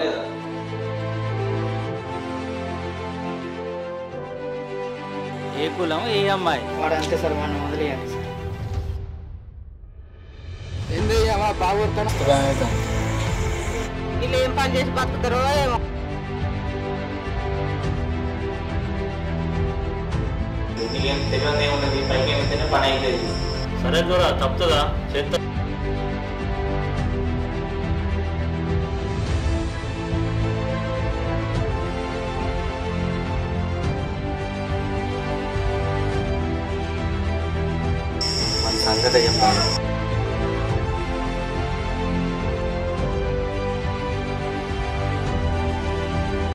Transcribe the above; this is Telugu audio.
లేదా? ఏ కులం ఏ అమ్మాయి? వాడు సార్ మనం వదిలేయాలి సార్. బాగుంటాను వీళ్ళు ఏం పని చేసి బతుకుతారో ఏమో. తెలియదు ఏమున్నది పైకి ఏమైతేనే పని సరే చూడ తప్పుతుందా? చేస్తా సంగతి చెప్పాలి